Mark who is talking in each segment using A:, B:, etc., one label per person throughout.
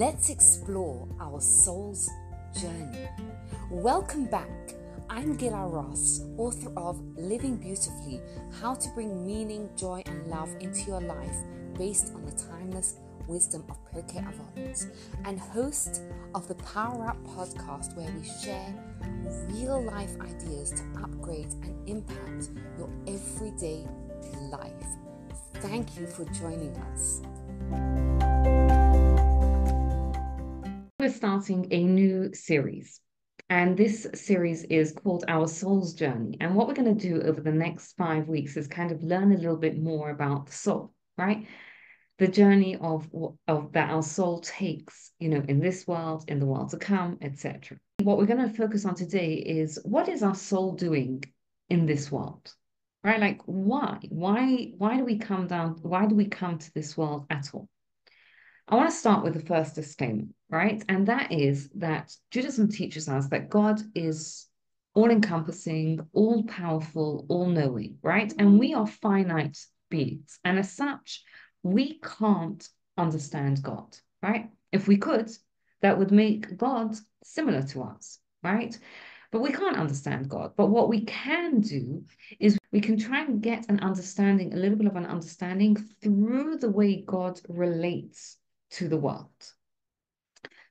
A: let's explore our soul's journey. Welcome back. I'm Gila Ross, author of Living Beautifully How to Bring Meaning, Joy, and Love into Your Life based on the timeless wisdom of Pirkei Avot, and host of the Power Up podcast, where we share real life ideas to upgrade and impact your everyday life. Thank you for joining us.
B: We're starting a new series. And this series is called Our Soul's Journey. And what we're going to do over the next five weeks is kind of learn a little bit more about the soul, right? The journey of, of that our soul takes, you know, in this world, in the world to come, etc. What we're going to focus on today is what is our soul doing in this world? Right? Like why? Why why do we come down? Why do we come to this world at all? I want to start with the first disclaimer, right? And that is that Judaism teaches us that God is all encompassing, all powerful, all knowing, right? And we mm-hmm. are finite beings. And as such, we can't understand God, right? If we could, that would make God similar to us, right? But we can't understand God. But what we can do is we can try and get an understanding, a little bit of an understanding through the way God relates to the world.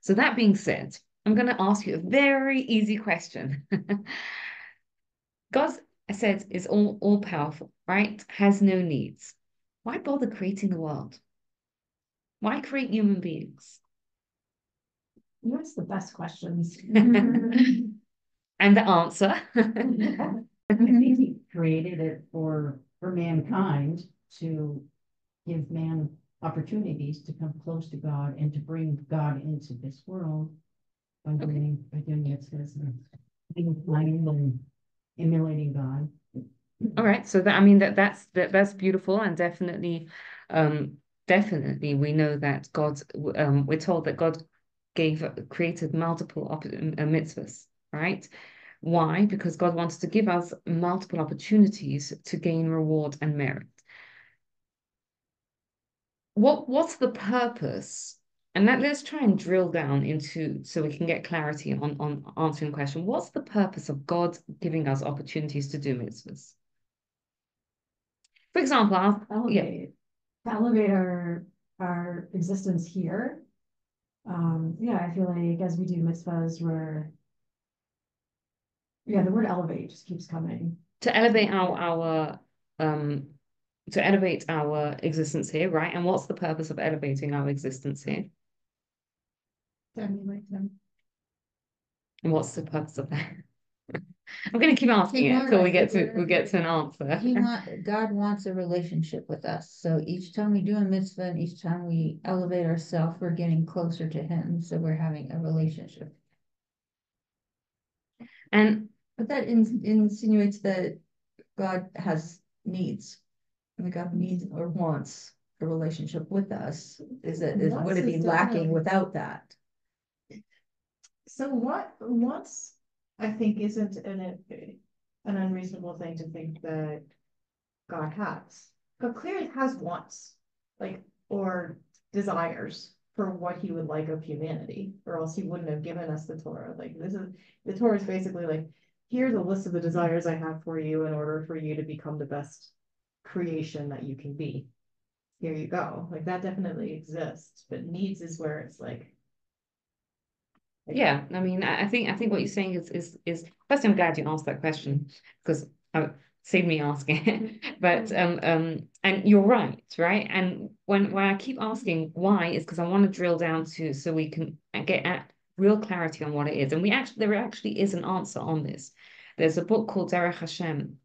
B: So, that being said, I'm going to ask you a very easy question. God, I said, is all, all powerful, right? Has no needs. Why bother creating the world? Why create human beings?
C: That's the best questions.
B: and the answer.
D: I think he created it for for mankind to give man opportunities to come close to God and to bring God into this world by
B: Okay.
D: doing, by doing it, says, being playing and emulating God.
B: All right, so that I mean that that's that that's beautiful and definitely, um, definitely we know that God, um, we're told that God gave created multiple op- uh, mitzvahs, right? Why? Because God wants to give us multiple opportunities to gain reward and merit. What what's the purpose? And that let's try and drill down into so we can get clarity on on answering the question. What's the purpose of God giving us opportunities to do mitzvahs? For example, I'll, yeah,
C: Elevate, to elevate our, our existence here. Um, yeah, I feel like as we do mitzvahs, we're. Yeah, the word elevate just keeps coming.
B: to elevate our our um to elevate our existence here, right? And what's the purpose of elevating our existence here?
C: To Emulate them.
B: And what's the purpose of that? I'm going to keep asking
E: He
B: it until we get to we get to an answer.
E: Want, God wants a relationship with us, so each time we do a mitzvah and each time we elevate ourselves, we're getting closer to him, so we're having a relationship.
B: And
E: But that in- insinuates that God has needs. Mean, God needs or wants a relationship with us, is it, is, would it be lacking
C: definitely-
E: without that?
F: So what, wants, I think, isn't an, an unreasonable thing to think that God has. God clearly has wants, like, or desires for what he would like of humanity, or else he wouldn't have given us the Torah. Like, this is, the Torah is basically like, here's a list of the desires I have for you in order for you to become the best creation that you can be. Here you go. Like, that definitely exists, but needs is where it's like,
B: yeah, I mean, I I think I think what you're saying is is is first I'm glad you asked that question because it saved me asking it. But um um and you're right, right? And when when I keep asking why is because I want to drill down to so we can get at real clarity on what it is. And we actually there actually is an answer on this. There's a book called Derech Hashem,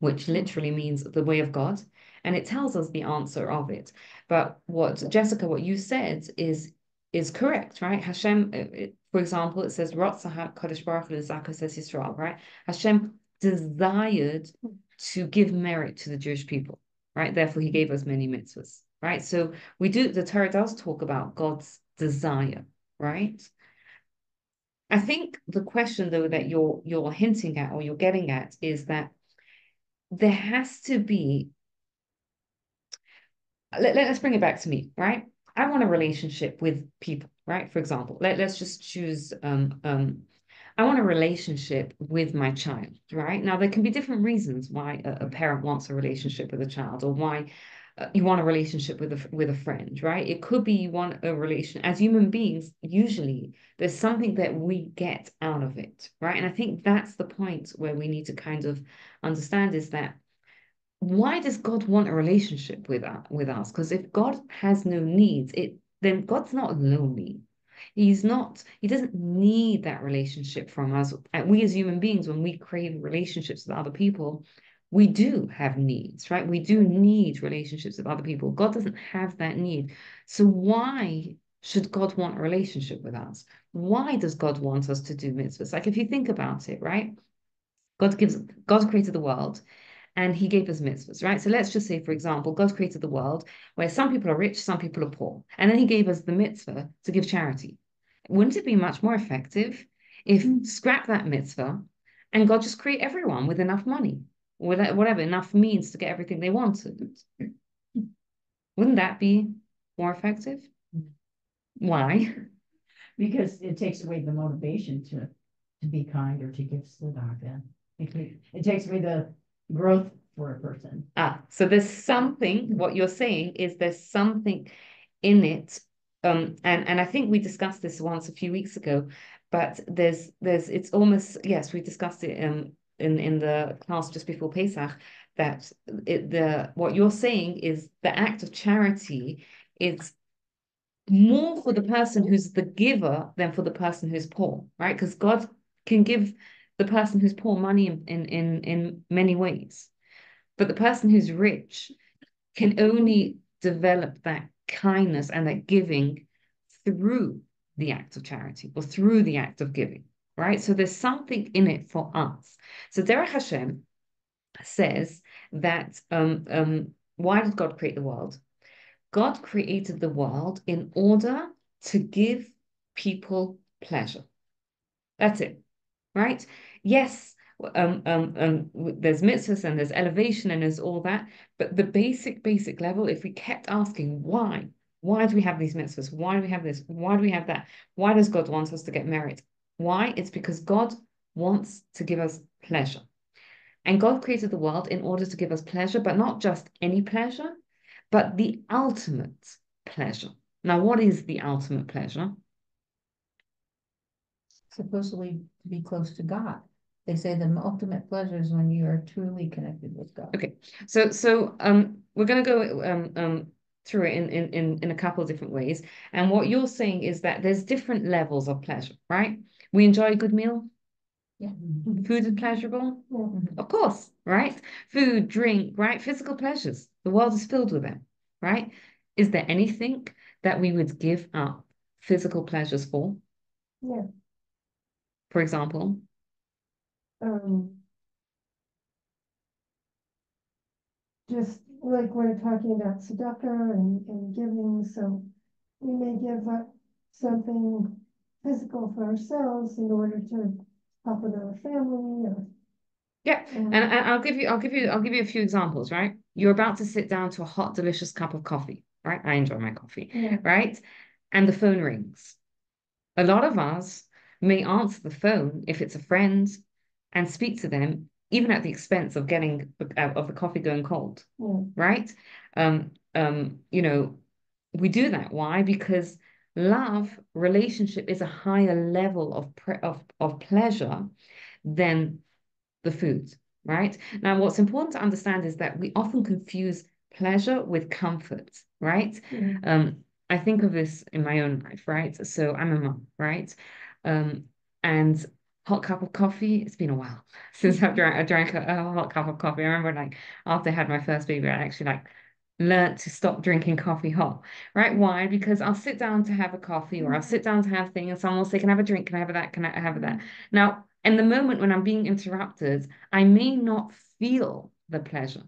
B: which mm-hmm. literally means the way of God, and it tells us the answer of it. But what Jessica, what you said is is correct, right? Hashem, it- it- for example, it says Ratzah Kodesh Baruch Hu says Yisrael, right? Hashem desired mm-hmm. to give merit to the Jewish people, right? Therefore, he gave us many mitzvahs, right? So we do the Torah does talk about God's desire, right? I think the question though that you're you're hinting at or you're getting at is that there has to be let, let us bring it back to me, right? I want a relationship with people, right? For example, let, let's just choose um um I want a relationship with my child, right? Now there can be different reasons why a, a parent wants a relationship with a child or why you want a relationship with a with a friend, right? It could be you want a relation as human beings, usually there's something that we get out of it, right? And I think that's the point where we need to kind of understand is that why does God want a relationship with, uh, with us? Because if God has no needs, it then God's not lonely. He's not, he doesn't need that relationship from us. And we as human beings, when we crave relationships with other people, we do have needs, right? We do need relationships with other people. God doesn't have that need. So why should God want a relationship with us? Why does God want us to do mitzvahs? Like if you think about it, right? God gives God created the world and he gave us mitzvahs, right? So let's just say, for example, God created the world where some people are rich, some people are poor. And then he gave us the mitzvah to give charity. Wouldn't it be much more effective if mm. scrap that mitzvah and God just create everyone with enough money, whatever, enough means to get everything they wanted? Wouldn't that be more effective? Why?
D: Because it takes away the motivation to to be kind or to give tzedakah. It, it takes away the growth for a person.
B: Ah, so there's something, what you're saying is there's something in it. Um, and, and I think we discussed this once a few weeks ago, but there's there's it's almost yes, we discussed it um in, in the class just before Pesach, that it, the what you're saying is the act of charity is more for the person who's the giver than for the person who's poor, right? Because God can give the person who's poor money in, in, in, in many ways. But the person who's rich can only develop that kindness and that giving through the act of charity or through the act of giving, right? So there's something in it for us. So Derech Hashem says that um, um, why did God create the world? God created the world in order to give people pleasure. That's it, right? yes, um, um, um, there's mitzvahs and there's elevation and there's all that. But the basic, basic level, if we kept asking why, why do we have these mitzvahs? Why do we have this? Why do we have that? Why does God want us to get married? Why? It's because God wants to give us pleasure. And God created the world in order to give us pleasure, but not just any pleasure, but the ultimate pleasure. Now, what is the ultimate pleasure?
E: Supposedly to be close to God. They say the ultimate pleasure is when you are truly connected with God.
B: Okay, so so um, we're going to go um, um, through it in, in, in, in a couple of different ways. And what you're saying is that there's different levels of pleasure, right? We enjoy a good meal.
E: Yeah.
B: Food is pleasurable.
E: Mhm.
B: Of course, right? Food, drink, right? Physical pleasures. The world is filled with them, right? Is there anything that we would give up physical pleasures for?
C: Yeah.
B: For example,
C: um. Just like we're talking about tzedakah and, and giving, so we may give up something physical for ourselves in order to help with our family or.
B: Yeah,
C: um,
B: and, and I'll give you, I'll give you, I'll give you a few examples, right? You're about to sit down to a hot, delicious cup of coffee, right? I enjoy my coffee,
C: Yeah.
B: right? And the phone rings. A lot of us may answer the phone if it's a friend and speak to them, even at the expense of getting uh, of the coffee going cold,
C: Yeah.
B: right? Um, um, you know, we do that. Why? Because love relationship is a higher level of pre- of of pleasure than the food, right? Now, what's important to understand is that we often confuse pleasure with comfort, right?
C: Yeah.
B: Um, I think of this in my own life, right? So I'm a mom, right? Um, and hot cup of coffee. It's been a while since I've drank I drank a, a hot cup of coffee. I remember like after I had my first baby, I actually like learned to stop drinking coffee hot. Right? Why? Because I'll sit down to have a coffee or I'll mm-hmm. sit down to have a thing and someone will say, Can I have a drink? Can I have that? Can I have that? Now, in the moment when I'm being interrupted, I may not feel the pleasure.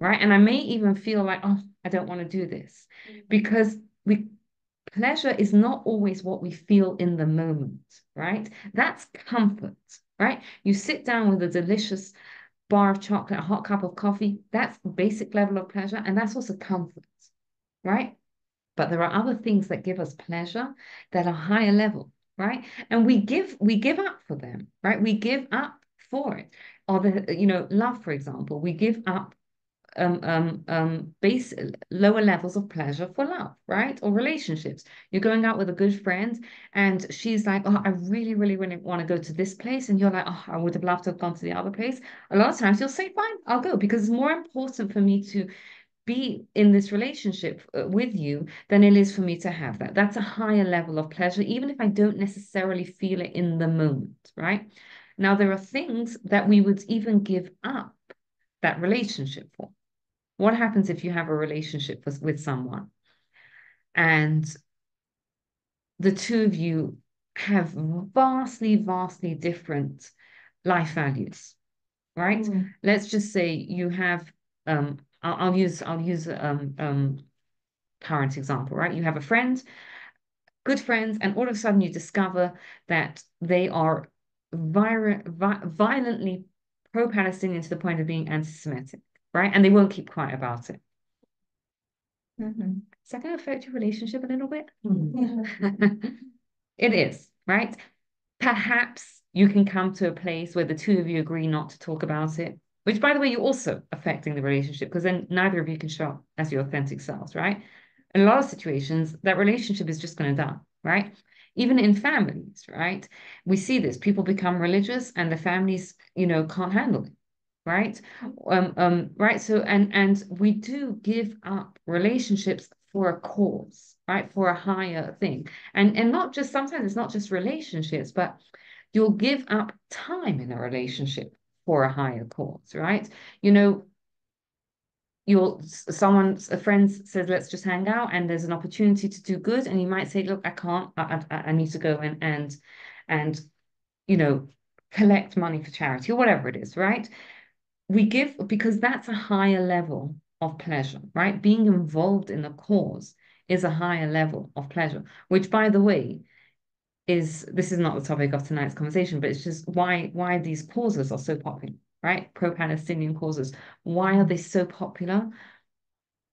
B: Right. And I may even feel like, oh, I don't want to do this. Mm-hmm. Because we pleasure is not always what we feel in the moment, right? That's comfort, right? You sit down with a delicious bar of chocolate, a hot cup of coffee. That's basic level of pleasure, and that's also comfort, right? but there are other things that give us pleasure that are higher level, right? And we give we give up for them, right? We give up for it. Or the you know love, for example, we give up um, um, um, base lower levels of pleasure for love, right? Or relationships. You're going out with a good friend, and she's like, "Oh, I really, really, really want to go to this place," and you're like, "Oh, I would have loved to have gone to the other place." A lot of times, you'll say, "Fine, I'll go," because it's more important for me to be in this relationship uh, with you than it is for me to have that. That's a higher level of pleasure, even if I don't necessarily feel it in the moment, right? Now, there are things that we would even give up that relationship for. What happens if you have a relationship with, with someone and the two of you have vastly, vastly different life values, right?
C: Mm.
B: Let's just say you have, um, I'll, I'll use, I'll use um, um, current example, right? You have a friend, good friends, and all of a sudden you discover that they are vi violently pro-Palestinian to the point of being anti-Semitic right? And they won't keep quiet about it.
E: Mhm.
B: Is that going to affect your relationship a little bit?
C: Yeah.
B: it is, right? Perhaps you can come to a place where the two of you agree not to talk about it, which, by the way, you're also affecting the relationship because then neither of you can show up as your authentic selves, right? In a lot of situations, that relationship is just going to die, right? Even in families, right? We see this. People become religious and the families, you know, can't handle it right? Um, um right so and and we do give up relationships for a cause right? For a higher thing. And and not just sometimes it's not just relationships but you'll give up time in a relationship for a higher cause right? You know you'll someone a friend says let's just hang out and there's an opportunity to do good and you might say look i can't i, I, I need to go and and and you know collect money for charity or whatever it is right we give because that's a higher level of pleasure, right? Being involved in a cause is a higher level of pleasure, which, by the way, is this is not the topic of tonight's conversation, but it's just why why these causes are so popular, right? Pro-Palestinian causes. Why are they so popular?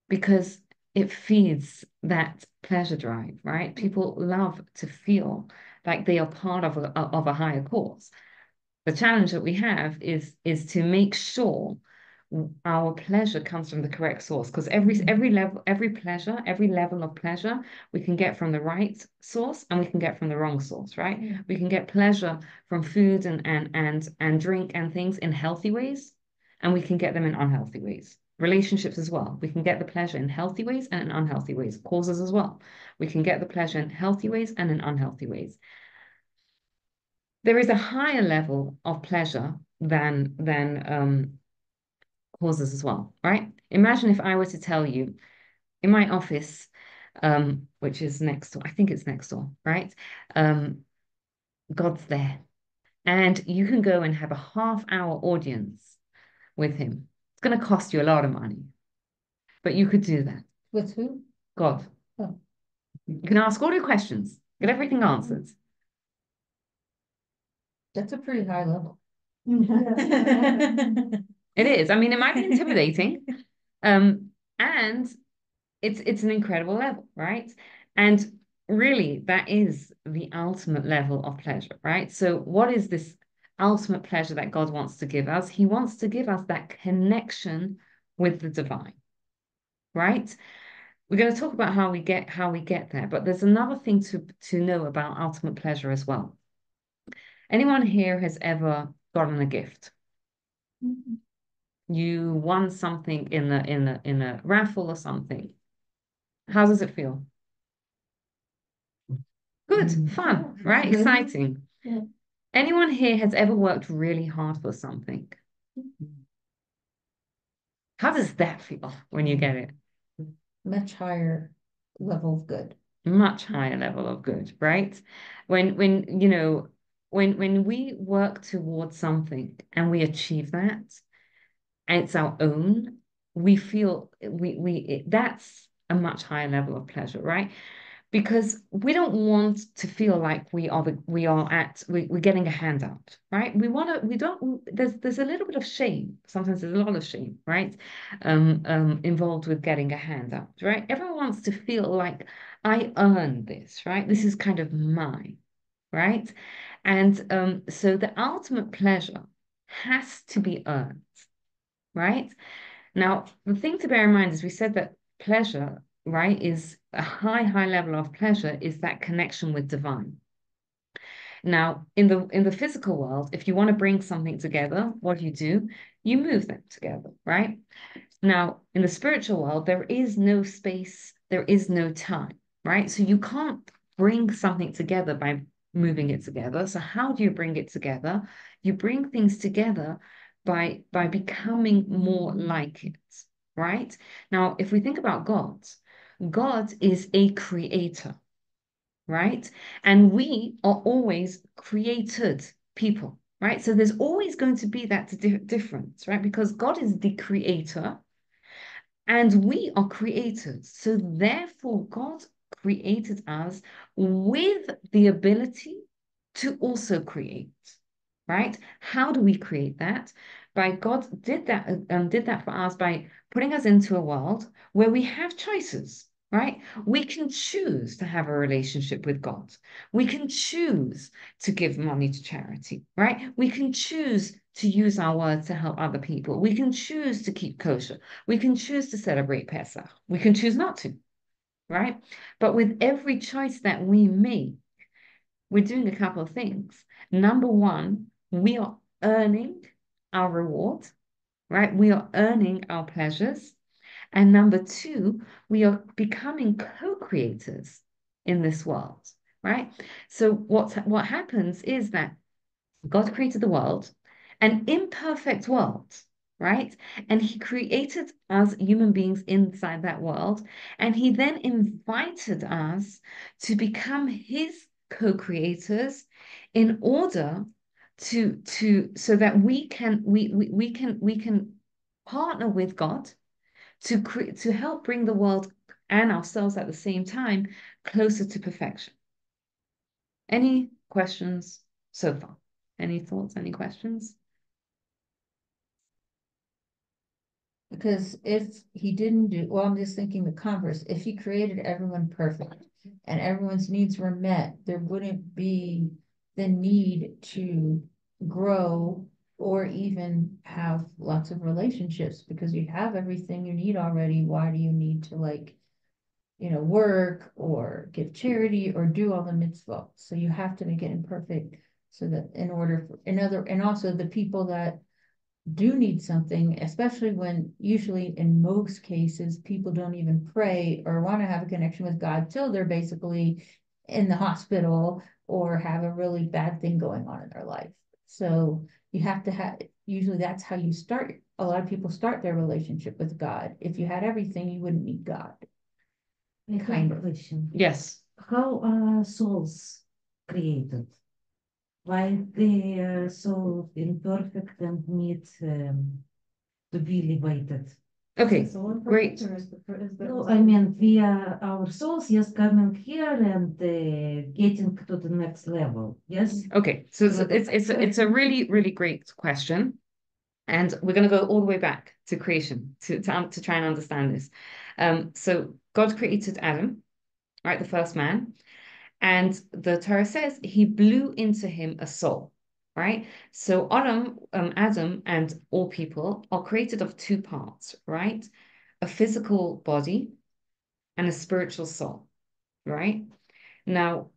B: Because it feeds that pleasure drive, right? People love to feel like they are part of a, of a higher cause the challenge that we have is is to make sure our pleasure comes from the correct source because every mm. every level every pleasure every level of pleasure we can get from the right source and we can get from the wrong source right?
C: Yeah.
B: we can get pleasure from food and and and and drink and things in healthy ways and we can get them in unhealthy ways. Relationships as well. We can get the pleasure in healthy ways and in unhealthy ways. Causes as well. We can get the pleasure in healthy ways and in unhealthy ways there is a higher level of pleasure than than um, causes as well, right? Imagine if I were to tell you in my office, um, which is next door, I think it's next door, right? Um, God's there. And you can go and have a half hour audience with him. It's going to cost you a lot of money, but you could do that.
E: With who?
B: God.
E: Oh.
B: You can ask all your questions, get everything answered.
E: That's a pretty high level.
B: It is. I mean, it might be intimidating. Um, and it's it's an incredible level, right? And really, that is the ultimate level of pleasure, right? So, what is this ultimate pleasure that God wants to give us? He wants to give us that connection with the divine, right? We're going to talk about how we get how we get there, but there's another thing to to know about ultimate pleasure as well. Anyone here has ever gotten a gift? You won something in a in a in a raffle or something. How does it feel? Good,
D: Mm.
B: fun, right?
C: Yeah.
B: Exciting.
C: Yeah.
B: Anyone here has ever worked really hard for something? How does that feel when you get it?
E: Much higher level of good.
B: Much higher level of good, right? When when you know when when we work towards something and we achieve that, and it's our own, we feel we we it, that's a much higher level of pleasure, right? because we don't want to feel like we are the, we are at we, we're getting a handout right? We want to we don't there's there's a little bit of shame. Sometimes there's a lot of shame right? Um, um involved with getting a handout right? Everyone wants to feel like i earned this right? This is kind of mine right and um so the ultimate pleasure has to be earned right now the thing to bear in mind is we said that pleasure right, is a high, high level of pleasure is that connection with divine. Now, in the in the physical world, if you want to bring something together, what do you do? You move them together, right? Now, in the spiritual world, there is no space, there is no time, right? So you can't bring something together by moving it together. So how do you bring it together? You bring things together by by becoming more like it, right? Now, if we think about God, God is a creator, right? And we are always created people, right? So there's always going to be that di difference, right? Because God is the creator and we are created. So therefore, God created us with the ability to also create, right? How do we create that? By God did that um, did that for us by putting us into a world where we have choices, right? We can choose to have a relationship with God. We can choose to give money to charity, right? We can choose to use our words to help other people. We can choose to keep kosher. We can choose to celebrate Pesach. We can choose not to, right? But with every choice that we make, we're doing a couple of things. Number one, we are earning our reward, right? We are earning our pleasures. And number two, we are becoming co-creators in this world, right? So what, what happens is that God created the world, an imperfect world, right? And he created us human beings inside that world. And he then invited us to become his co-creators in order to to so that we can we we, we can we can partner with God to create to help bring the world and ourselves at the same time closer to perfection. Any questions so far? Any thoughts? Any questions?
E: Because if he didn't do, well, I'm just thinking the converse, if he created everyone perfect and everyone's needs were met, there wouldn't be the need to grow or even have lots of relationships because you have everything you need already. Why do you need to like, you know, work or give charity or do all the mitzvot? So you have to make it imperfect so that in order for another, and also the people that do need something, especially when usually in most cases, people don't even pray or want to have a connection with God till they're basically in the hospital or have a really bad thing going on in their life. So you have to have, usually that's how you start. A lot of people start their relationship with God. If you had everything, you wouldn't need God.
G: I
E: Kind
G: a
E: of.
G: question.
B: Yes.
G: How are souls created? Why they are so imperfect and need um, to be elevated?
B: Okay.
F: So one
B: great.
F: perfect is the- is the-
G: No, I mean, we are our souls, yes, coming here and uh, getting to the next level, yes?
B: Okay, so it's it's it's a, it's a really really great question, and we're going to go all the way back to creation to to, to try and understand this. Um, so God created Adam, right, the first man, and the Torah says he blew into him a soul, right? So Adam, um, Adam, and all people are created of two parts, right? A physical body and a spiritual soul, right? Now,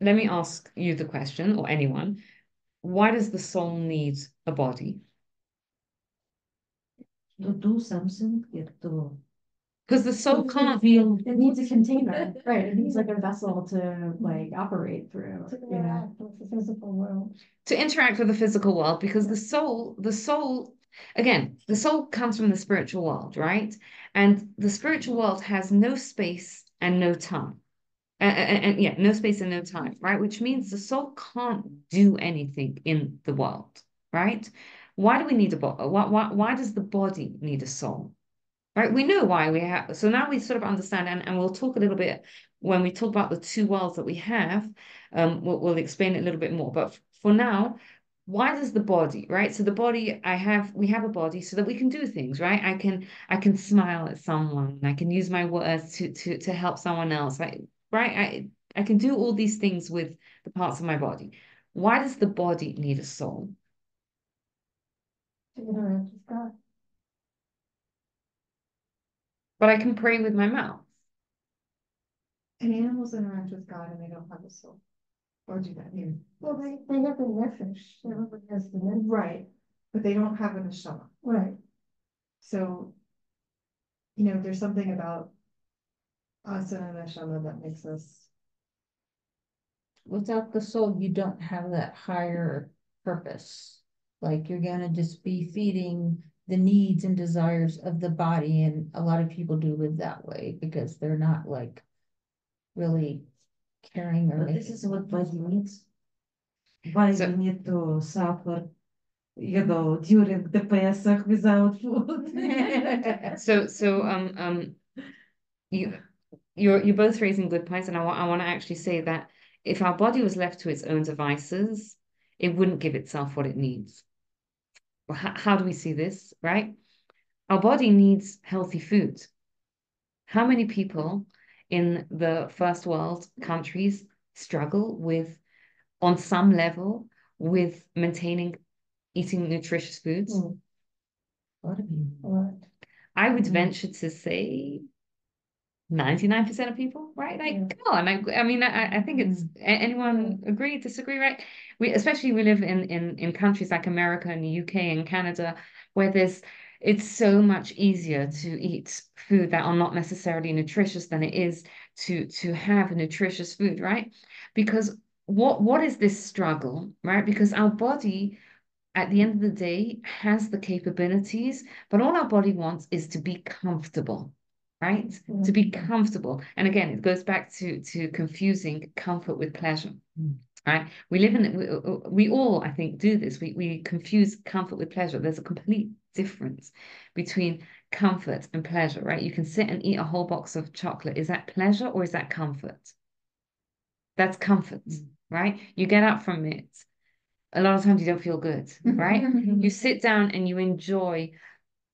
B: let me ask you the question, or anyone, why does the soul need a body?
G: To do something, like to
B: Because the soul can't.
G: feel.
H: It needs a container, right? It needs like a vessel to like operate through,
C: To
H: you know?
C: interact with the physical world.
B: to interact with the physical world because the soul the soul again the soul comes from the spiritual world right and the spiritual world has no space and no time and, and, and yeah no space and no time right which means the soul can't do anything in the world right why do we need a body why, why, why does the body need a soul right? We know why we have. So now we sort of understand, and, and we'll talk a little bit when we talk about the two worlds that we have. Um, we'll, we'll explain it a little bit more. But for now, why does the body, right? So the body, I have, we have a body so that we can do things, right? I can, I can smile at someone. I can use my words to to to help someone else, right? Right? I I can do all these things with the parts of my body. Why does the body need a soul? But I can pray with my mouth.
F: And animals interact with God and they don't have a soul. Or do that here.
C: Well, they, they have the nefesh, everybody has the nefesh.
F: Right, but they don't have a neshama.
C: Right,
F: So, you know, there's something about us and a neshama that makes us,
E: Without the soul, you don't have that higher purpose. Like you're gonna just be feeding the needs and desires of the body, and a lot of people do live that way because they're not like really caring or
G: But this is what body needs. Why
B: So-
G: need to suffer, you know, during the Pesach without food.
B: So so um um you you're you're both raising good points, and I want I want to actually say that if our body was left to its own devices, it wouldn't give itself what it needs. Well, how, how do we see this, right? Our body needs healthy food. How many people in the first world countries struggle with, on some level, with maintaining eating nutritious foods?
C: Mm.
G: A lot of you.
B: I would
E: Mm.
B: venture to say 99% of people, right? Like,
C: Yeah.
B: come on. I, I mean, I, I think it's mm-hmm. a- anyone agree, disagree, right? We especially we live in in in countries like America and the UK and Canada where there's it's so much easier to eat food that are not necessarily nutritious than it is to to have a nutritious food, right? Because what what is this struggle, right? Because our body at the end of the day has the capabilities, but all our body wants is to be comfortable, right? To be comfortable. And again, it goes back to to confusing comfort with pleasure.
G: Mm.
B: Right? We live in we, we all, I think, do this. We we confuse comfort with pleasure. There's a complete difference between comfort and pleasure, right? You can sit and eat a whole box of chocolate. Is that pleasure or is that comfort? That's comfort, right? You get up from it. A lot of times you don't feel good, right? You sit down and you enjoy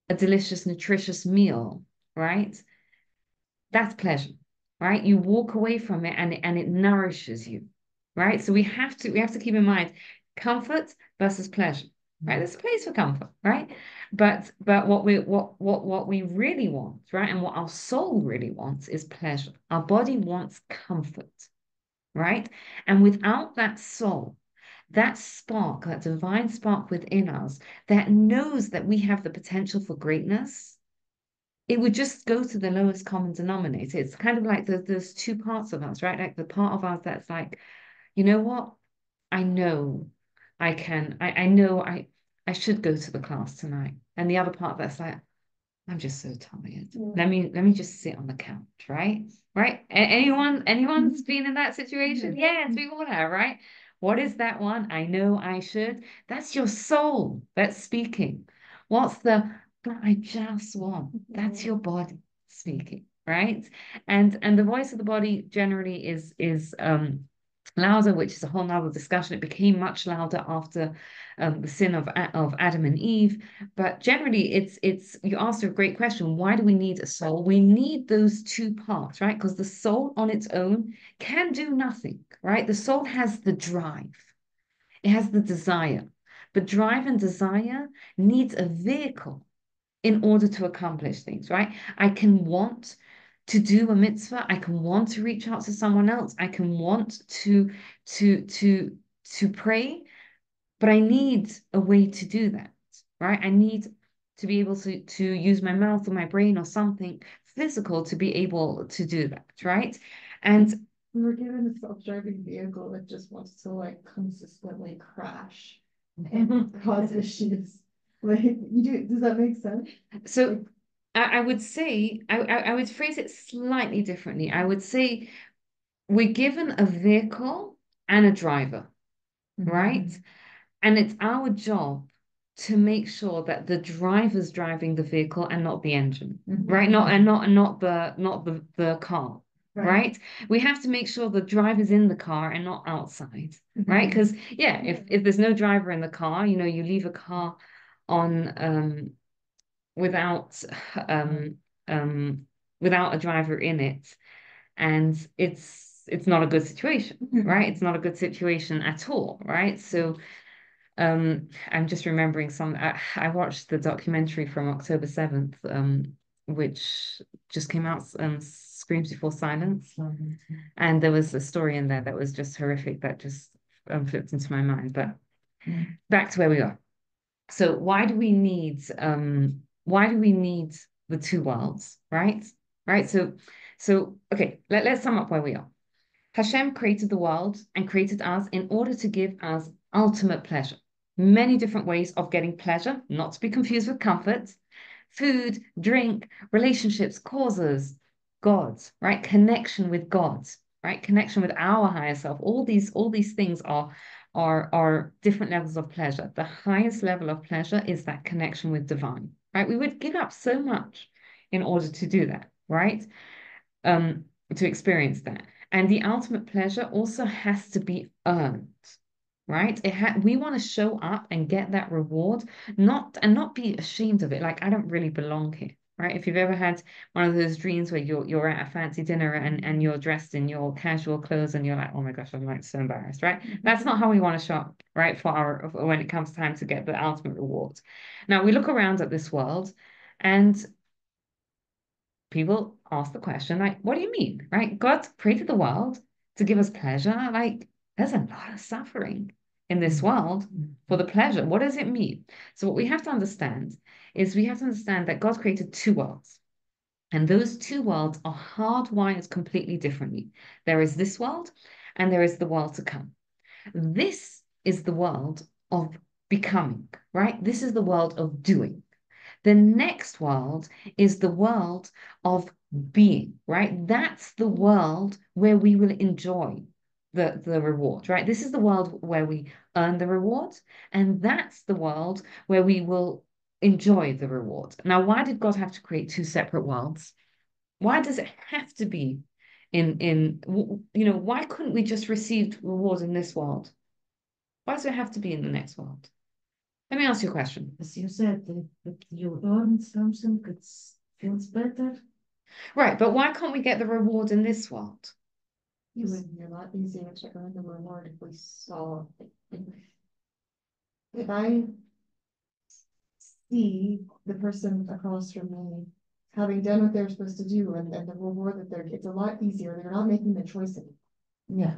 B: a delicious, nutritious meal, right? That's pleasure, right? You walk away from it and, and it nourishes you, right? So we have to we have to keep in mind comfort versus pleasure, right? There's a place for comfort, right? But but what we what what what we really want, right? And what our soul really wants is pleasure. Our body wants comfort, right? And without that soul, that spark, that divine spark within us that knows that we have the potential for greatness, it would just go to the lowest common denominator. It's kind of like the, there's two parts of us, right? Like the part of us that's like, you know what? I know I can, I, I know I I should go to the class tonight. And the other part that's like, I'm just so tired.
C: Yeah.
B: Let me let me just sit on the couch, right? Right? A- anyone anyone's mm-hmm. been in that situation? Mm-hmm. Yes, we all have, right? What is that one? I know I should. That's your soul that's speaking. What's the but I just want? That's your body speaking, right? And and the voice of the body generally is is um louder, which is a whole nother discussion. It became much louder after um, the sin of of Adam and Eve. But generally, it's it's you asked a great question. Why do we need a soul? We need those two parts, right? Because the soul on its own can do nothing, right? The soul has the drive, it has the desire. But drive and desire needs a vehicle in order to accomplish things, right? I can want to do a mitzvah, I can want to reach out to someone else, I can want to to to to pray, but I need a way to do that, right? I need to be able to to use my mouth or my brain or something physical to be able to do that, right? And
F: we were given a self-driving vehicle that just wants to like consistently crash and cause issues. Like, you do, does that make sense?
B: So I, I would say I, I would phrase it slightly differently. I would say we're given a vehicle and a driver, right? And it's our job to make sure that the driver's driving the vehicle and not the engine,
E: Mhm.
B: right? Not and not and not the not the the car, right? We have to make sure the driver's in the car and not outside, right? Because yeah, if if there's no driver in the car, you know, you leave a car on um without um um without a driver in it, and it's it's not a good situation, right? It's not a good situation at all, right? So um I'm just remembering some I, I watched the documentary from October 7th, um, which just came out, um, Screams Before Silence. And there was a story in there that was just horrific that just um, flipped into my mind. But
E: Mm.
B: back to where we are. So why do we need um why do we need the two worlds, right? Right. So so okay, let, let's sum up where we are. Hashem created the world and created us in order to give us ultimate pleasure. Many different ways of getting pleasure, not to be confused with comfort. Food, drink, relationships, causes, gods, right? Connection with God, right? Connection with our higher self. All these, all these things are are are different levels of pleasure. The highest level of pleasure is that connection with divine, right? We would give up so much in order to do that, right? Um, to experience that. And the ultimate pleasure also has to be earned, right? It ha we want to show up and get that reward, not and not be ashamed of it. Like I don't really belong here, right? If you've ever had one of those dreams where you're you're at a fancy dinner and and you're dressed in your casual clothes and you're like, oh my gosh, I'm like so embarrassed, right? Mm-hmm. That's not how we want to show up, right? For our when it comes time to get the ultimate reward. Now we look around at this world and people ask the question like, what do you mean, right? God created the world to give us pleasure. Like, there's a lot of suffering in this mm-hmm. world for the pleasure. What does it mean? So, what we have to understand is we have to understand that God created two worlds. And those two worlds are hardwired completely differently. There is this world and there is the world to come. This is the world of becoming, right? This is the world of doing. The next world is the world of being, right? That's the world where we will enjoy the, the reward, right? This is the world where we earn the reward, and that's the world where we will enjoy the reward. Now, why did God have to create two separate worlds? Why does it have to be in in you know, why couldn't we just receive reward in this world? Why does it have to be in the next world? Let me ask you a question.
G: As you said, that, you earn something, it feels better.
B: Right, but why can't we get the reward in this world?
F: It would be a lot easier to earn the reward if we saw. If I see the person across from me having done what they're supposed to do and, and the reward that they're, it's a lot easier. They're not making the choice anymore.
E: Yeah.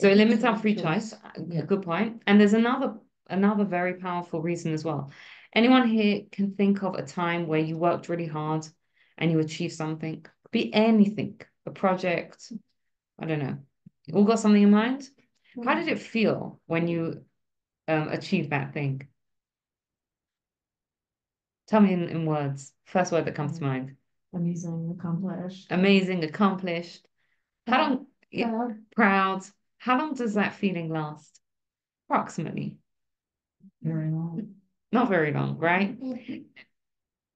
B: So it
E: It's
B: limits our free
E: choice. Yeah.
B: Good point. And there's another another very powerful reason as well. Anyone here can think of a time where you worked really hard and you achieved something? Could be anything, a project, I don't know. You all got something in mind? Hmm. How did it feel when you um, achieved that thing? Tell me in, in words. First word that comes to hmm. mind.
H: Amazing, accomplished.
B: Amazing, accomplished. How long? Yeah,
H: Proud.
B: proud. How long does that feeling last? Approximately.
H: Very long.
B: Not very long, right? Mm-hmm.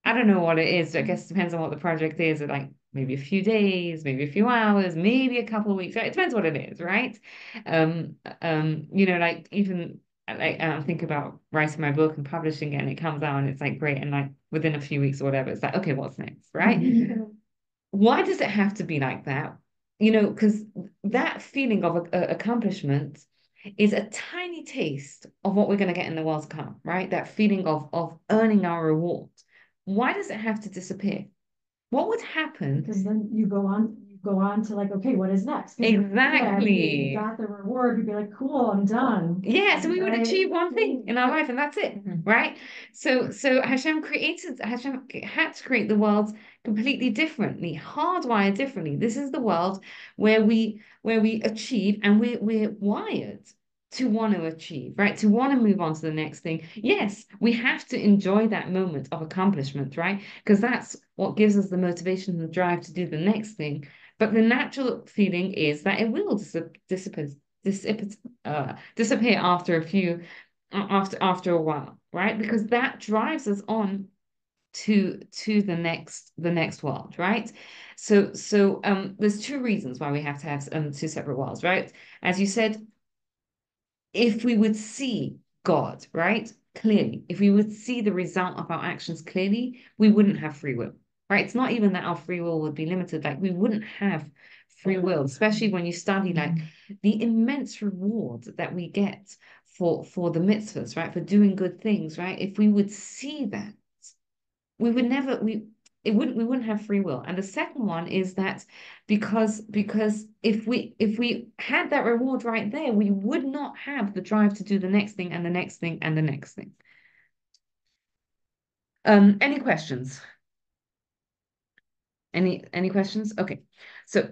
B: I don't know what it is. I guess it depends on what the project is. Like maybe a few days, maybe a few hours, maybe a couple of weeks. It depends what it is, right? Um, um, you know, like even like I think about writing my book and publishing it, and it comes out and it's like great, and like within a few weeks or whatever, it's like okay, what's next, right? Why does it have to be like that? You know, because that feeling of a, a- accomplishment is a tiny taste of what we're going to get in the world to come, right? That feeling of of earning our reward. Why does it have to disappear? What would happen?
H: Because then you go on, you go on to like, okay, what is next? yeah,
B: Exactly.
H: you Got the reward, you'd be like, cool, I'm done.
B: Yeah, so we would achieve one thing in our life, and that's it,
E: Mhm.
B: right? So, so Hashem created, Hashem had to create the world completely differently, hardwired differently. This is the world where we where we achieve, and we're we're wired to want to achieve, right? To want to move on to the next thing. Yes, we have to enjoy that moment of accomplishment, right? Because that's what gives us the motivation and the drive to do the next thing. But the natural feeling is that it will dis dissipate, uh, disappear after a few after after a while, right? Because that drives us on to to the next the next world, right? So so um there's two reasons why we have to have um two separate worlds, right? As you said, if we would see God, right? Clearly, if we would see the result of our actions clearly, we wouldn't have free will, right? It's not even that our free will would be limited, like we wouldn't have free will, especially when you study like the immense reward that we get for for the mitzvahs, right? For doing good things, right? If we would see that, we would never we it wouldn't we wouldn't have free will. And the second one is that because because if we if we had that reward right there, we would not have the drive to do the next thing and the next thing and the next thing. Um, any questions? Any any questions? Okay, so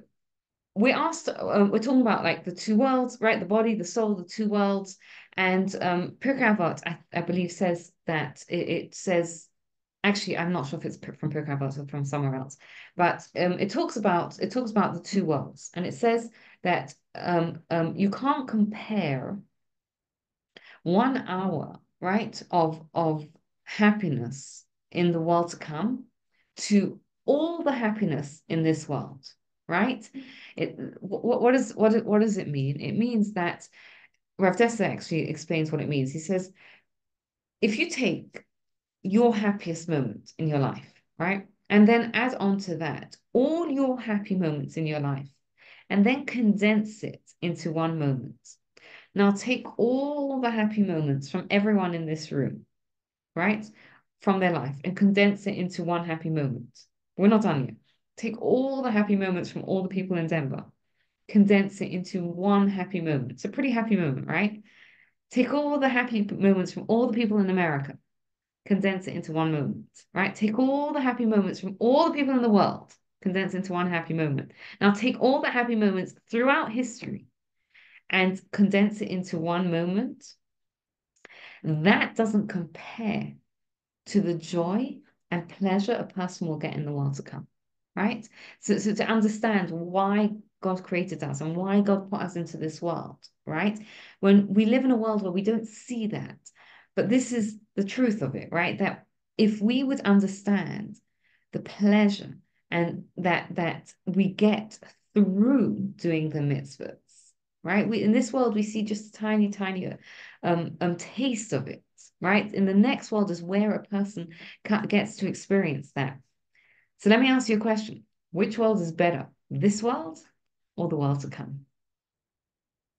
B: we asked. Uh, we're talking about like the two worlds, right? The body, the soul, the two worlds, and um, Pirkei Avot, I, I believe, says that it, it says actually i'm not sure if it's from Pirkei or from somewhere else but um, it talks about it talks about the two worlds and it says that um, um, you can't compare one hour right of of happiness in the world to come to all the happiness in this world right? It what, what is what what does it mean? It means that Rav Dessler actually explains what it means. He says if you take your happiest moment in your life, right? And then add on to that all your happy moments in your life, and then condense it into one moment. Now take all the happy moments from everyone in this room, right? From their life and condense it into one happy moment. We're not done yet. Take all the happy moments from all the people in Denver, condense it into one happy moment. It's a pretty happy moment, right? Take all the happy moments from all the people in America, condense it into one moment, right? Take all the happy moments from all the people in the world, condense into one happy moment. Now take all the happy moments throughout history and condense it into one moment. That doesn't compare to the joy and pleasure a person will get in the world to come, right? So, so to understand why God created us and why God put us into this world, right? When we live in a world where we don't see that, but this is the truth of it, right? That if we would understand the pleasure and that that we get through doing the mitzvahs, right? We in this world we see just a tiny, tiny um, um taste of it, right? In the next world is where a person gets to experience that. So let me ask you a question: Which world is better, this world or the world to come?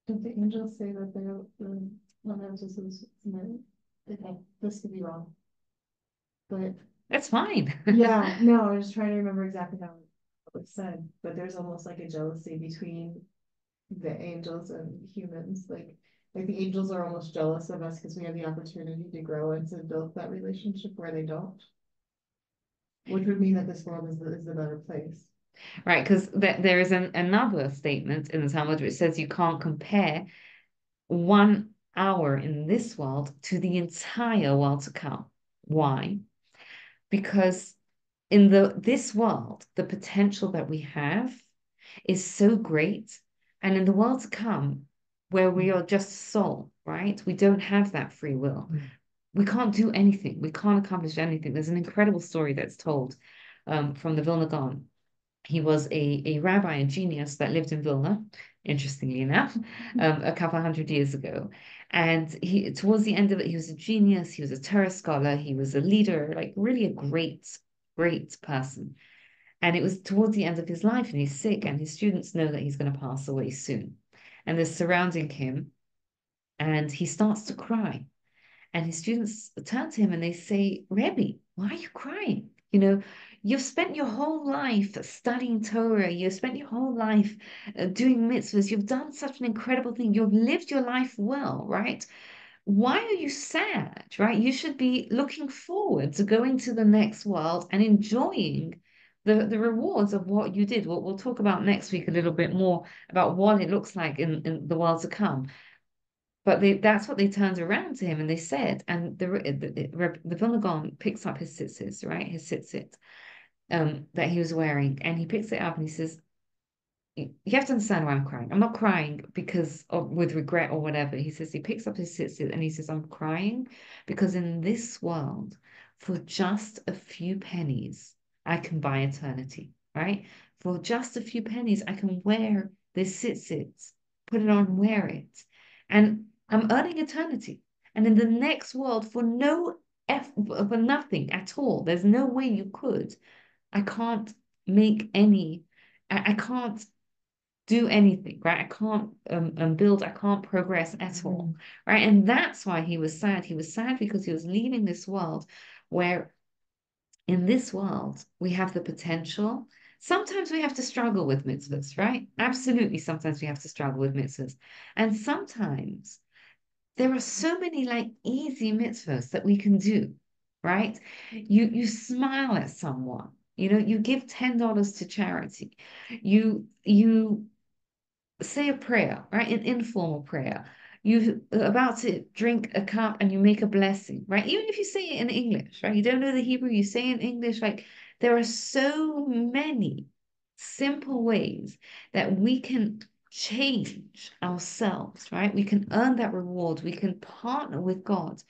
F: Did the angels say that they're the one just is Okay, this could be wrong. But
B: That's fine.
F: yeah, no, I was trying to remember exactly how it was said, but there's almost like a jealousy between the angels and humans, like. Like the angels are almost jealous of us because we have the opportunity to grow and to build that relationship where they don't. Which would mean that this world is, the- is a better place.
B: Right, because th there is an, another statement in the Talmud which says you can't compare one hour in this world to the entire world to come. Why? Because in the this world, the potential that we have is so great. And in the world to come, where we are just soul, right? We don't have that free will. Mm. We can't do anything. We can't accomplish anything. There's an incredible story that's told um, from the Vilna Gaon. He was a, a rabbi, a genius that lived in Vilna, interestingly enough, um, a couple hundred years ago. And he, towards the end of it, he was a genius. He was a Torah scholar. He was a leader, like really a great, great person. And it was towards the end of his life, and he's sick, and his students know that he's going to pass away soon. And they're surrounding him, and he starts to cry. And his students turn to him and they say, Rebbe, why are you crying? You know, You've spent your whole life studying Torah. You've spent your whole life uh, doing mitzvahs. You've done such an incredible thing. You've lived your life well, right? Why are you sad, right? You should be looking forward to going to the next world and enjoying the, the rewards of what you did. What we'll talk about next week a little bit more about what it looks like in, in the world to come. But they, that's what they turned around to him and they said, and the the, the, the Vilna Gaon picks up his tzitzis, right? His tzitzit, um, that he was wearing, and he picks it up and he says, you have to understand why I'm crying. I'm not crying because of with regret or whatever. He says he picks up his tzitzit and he says, I'm crying because in this world, for just a few pennies, I can buy eternity, right? For just a few pennies, I can wear this tzitzit, put it on, wear it. And I'm earning eternity. And in the next world, for no F for nothing at all, there's no way you could. I can't make any, I, I can't do anything, right? I can't um, um, build, I can't progress at all, right? And that's why he was sad. He was sad because he was leaving this world where in this world we have the potential. Sometimes we have to struggle with mitzvahs, right? Absolutely, sometimes we have to struggle with mitzvahs. And sometimes there are so many like easy mitzvahs that we can do, right? You you smile at someone, you know, you give $10 to charity. You you say a prayer, right? An informal prayer. You're uh, about to drink a cup and you make a blessing, right? Even if you say it in English, right? You don't know the Hebrew, you say in English. Like there are so many simple ways that we can change ourselves, right? We can earn that reward. We can partner with God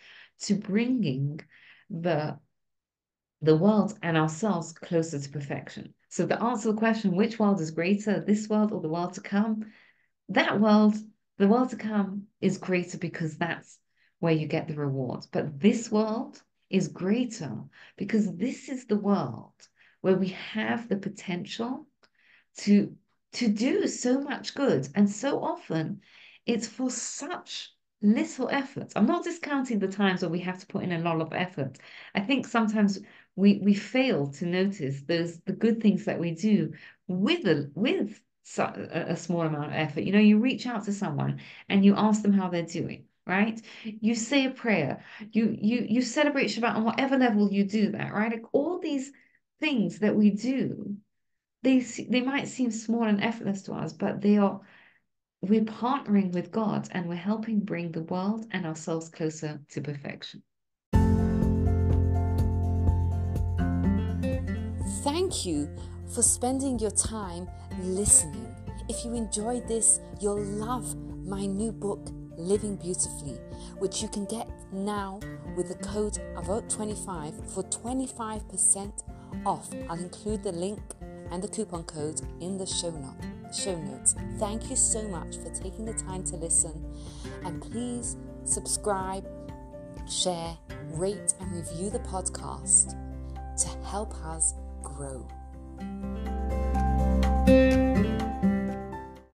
B: to bringing the the world and ourselves closer to perfection. So the answer to the question, which world is greater, this world or the world to come? That world, the world to come is greater because that's where you get the reward. But this world is greater because this is the world where we have the potential to to do so much good. And so often it's for such little effort. I'm not discounting the times where we have to put in a lot of effort. I think sometimes we we fail to notice those the good things that we do with a with a, a small amount of effort. You know, you reach out to someone and you ask them how they're doing right? You say a prayer. You you you celebrate shabbat on whatever level you do that right? Like all these things that we do they they might seem small and effortless to us but they are we're partnering with god and we're helping bring the world and ourselves closer to perfection
A: Thank you for spending your time listening. If you enjoyed this, you'll love my new book, Living Beautifully, which you can get now with the code AVOT25 for 25% off. I'll include the link and the coupon code in the show, note, show notes. Thank you so much for taking the time to listen, and please subscribe, share, rate, and review the podcast to help us grow.